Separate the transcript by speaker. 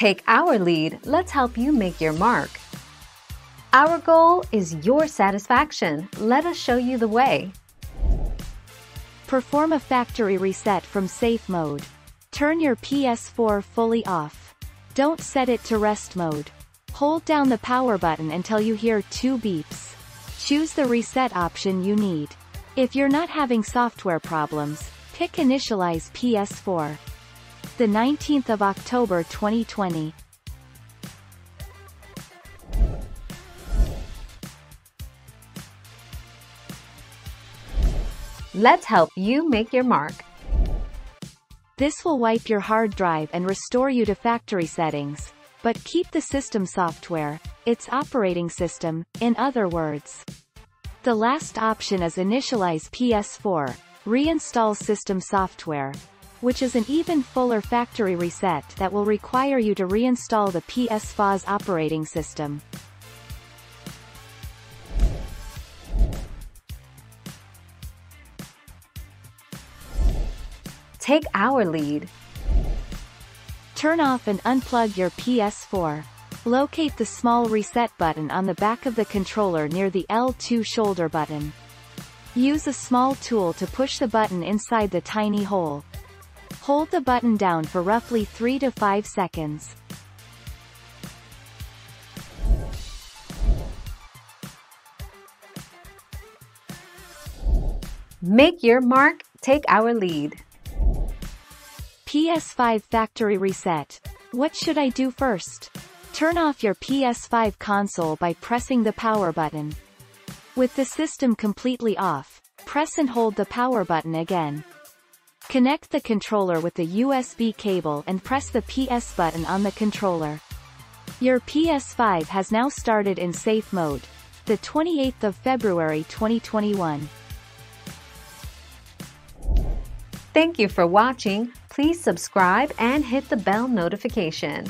Speaker 1: Take our lead, let's help you make your mark. Our goal is your satisfaction. Let us show you the way.
Speaker 2: Perform a factory reset from safe mode. Turn your PS4 fully off. Don't set it to rest mode. Hold down the power button until you hear two beeps. Choose the reset option you need. If you're not having software problems, pick Initialize PS4. The 19th of October 2020.
Speaker 1: Let's help you make your mark.
Speaker 2: This will wipe your hard drive and restore you to factory settings. But keep the system software, its operating system, in other words. The last option is Initialize PS4, reinstall system software, which is an even fuller factory reset that will require you to reinstall the PS4's operating system.
Speaker 1: Take our lead.
Speaker 2: Turn off and unplug your PS4. Locate the small reset button on the back of the controller near the L2 shoulder button. Use a small tool to push the button inside the tiny hole. Hold the button down for roughly 3 to 5 seconds.
Speaker 1: Make your mark, take our lead.
Speaker 2: PS5 factory reset. What should I do first? Turn off your PS5 console by pressing the power button. With the system completely off, press and hold the power button again. Connect the controller with the USB cable and press the PS button on the controller. Your PS5 has now started in safe mode. The 28th of February 2021.
Speaker 1: Thank you for watching. Please subscribe and hit the bell notification.